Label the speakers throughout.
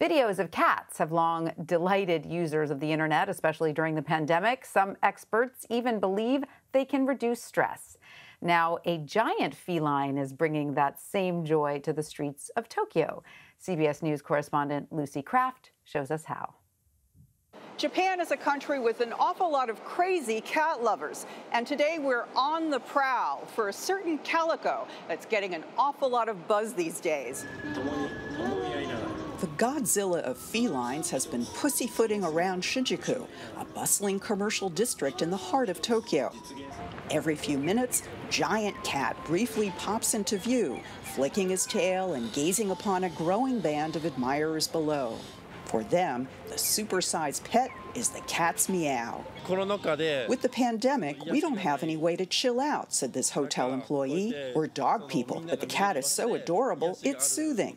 Speaker 1: Videos of cats have long delighted users of the internet, especially during the pandemic. Some experts even believe they can reduce stress. Now, a giant feline is bringing that same joy to the streets of Tokyo. CBS News correspondent Lucy Craft shows us how.
Speaker 2: Japan is a country with an awful lot of crazy cat lovers, and today we're on the prowl for a certain calico that's getting an awful lot of buzz these days. The Godzilla of felines has been pussyfooting around Shinjuku, a bustling commercial district in the heart of Tokyo. Every few minutes, giant cat briefly pops into view, flicking his tail and gazing upon a growing band of admirers below. For them, the supersized pet is the cat's meow. With the pandemic, we don't have any way to chill out, said this hotel employee. We're dog people, but the cat is so adorable, it's soothing.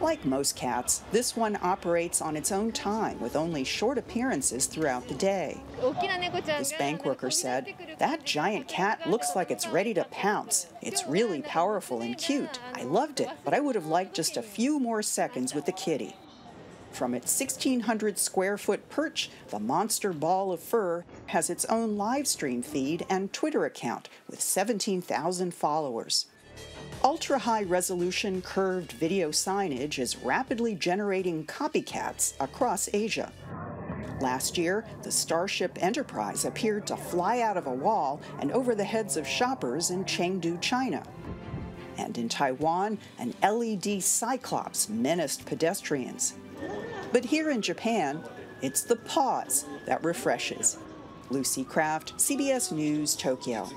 Speaker 2: Like most cats, this one operates on its own time with only short appearances throughout the day. This bank worker said, That giant cat looks like it's ready to pounce. It's really powerful and cute. I loved it, but I would have liked just a few more seconds with the kitty. From its 1,600 square foot perch, the monster ball of fur has its own live stream feed and Twitter account with 17,000 followers. Ultra high resolution curved video signage is rapidly generating copycats across Asia. Last year, the Starship Enterprise appeared to fly out of a wall and over the heads of shoppers in Chengdu, China. And in Taiwan, an LED cyclops menaced pedestrians. But here in Japan, it's the pause that refreshes. Lucy Craft, CBS News, Tokyo.